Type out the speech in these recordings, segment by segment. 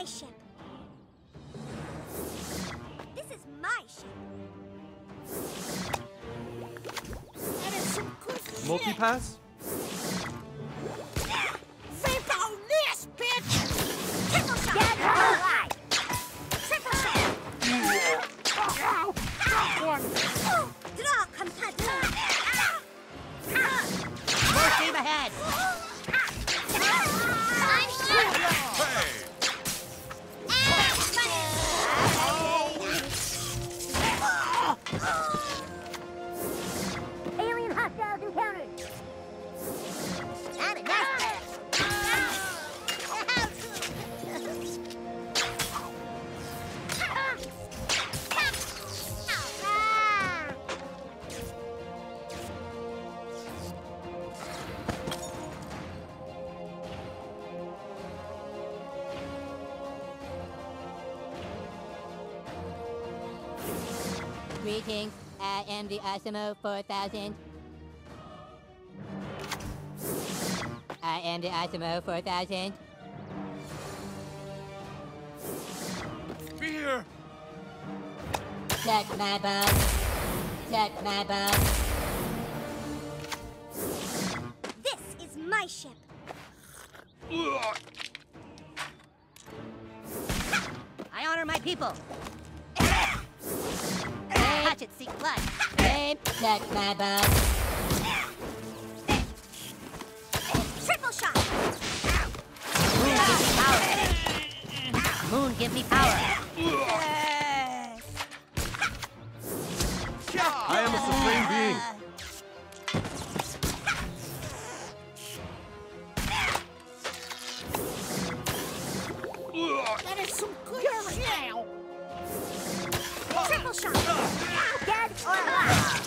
my ship. This is my ship. That is some good shit. Multi-pass? Think on this, bitch! Triple shot! Get her right! Triple shot! Draw, compadre! More steam ahead. Greetings, I am the Osimo 4000. Uh, I am the Osimo 4000. Fear! Suck my balls. Suck my balls. This is my ship. I honor my people. Hatchet seek blood. Aim. Suck my balls. Triple shot! Moon give me power. Yes! I am a supreme being. That is some good shit! Triple shot! Dead or alive!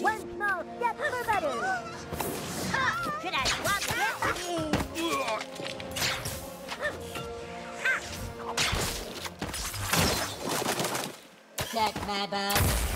One small step for butter! Could I swap this? Suck my balls.